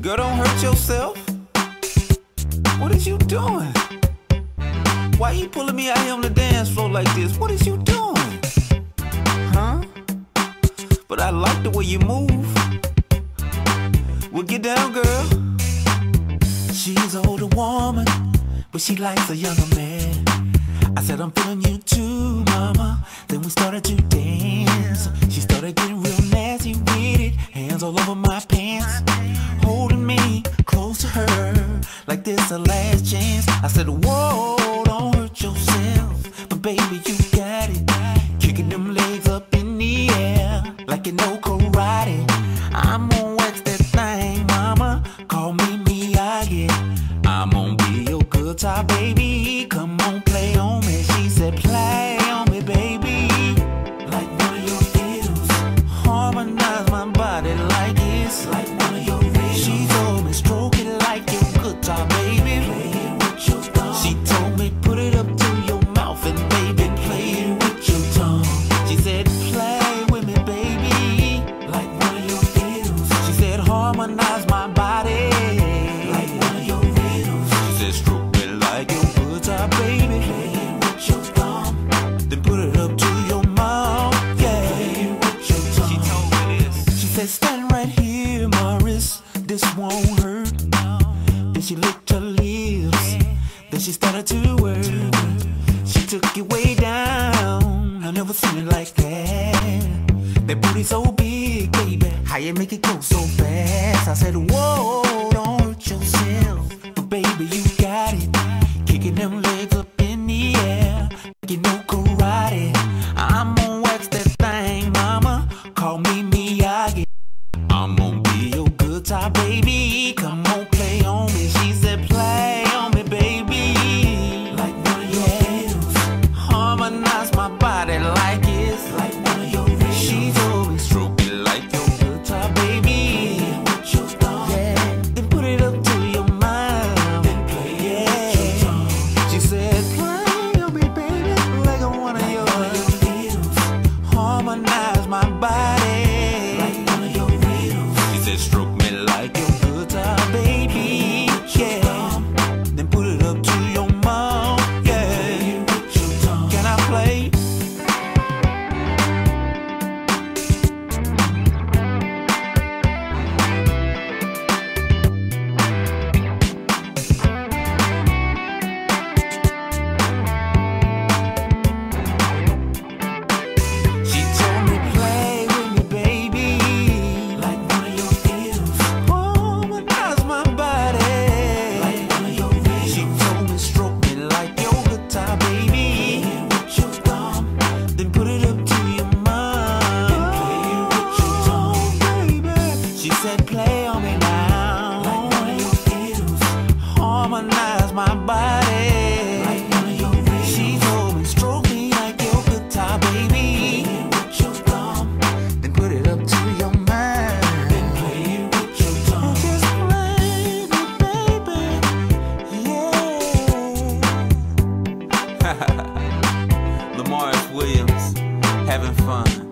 Girl, don't hurt yourself. What is you doing? Why you pulling me out here on the dance floor like this? What is you doing? Huh? But I like the way you move. Well, get down, girl. She's an older woman, but she likes a younger man. I said, I'm feeling you too, mama. Then we started to dance. Hands all over my pants. Holding me close to her. Like this a last chance. I said, whoa, don't hurt yourself. But baby, you got it. Kicking them legs up in the air. Like you know karate. I'm gonna that thing, mama. Call me Miyagi. I'm gonna be your good time, baby. Come on, play on me. It's. She told me, stroke like your time, baby. With your. She told me, put it up to your mouth and baby, play it with your tongue. She said, play with me, baby. Like one your fiddles. She said, harmonize my body. Like one your riddles. She said, like your time, baby. With your. Then put it up to your mouth. Yeah. With your tongue. She said, This won't hurt. Then she licked her lips. Then she started to work. She took it way down. I never seen it like that. That booty so big, baby. How you make it go so fast? I said, Whoa, don't hurt yourself. But baby, you got it. Kicking them like it's like like your. Harmonize my body, like your. She told me like your guitar, baby, with your thumb. Then put it up to your mind, play with your tongue. Just play baby, yeah. Lamorris Williams, having fun.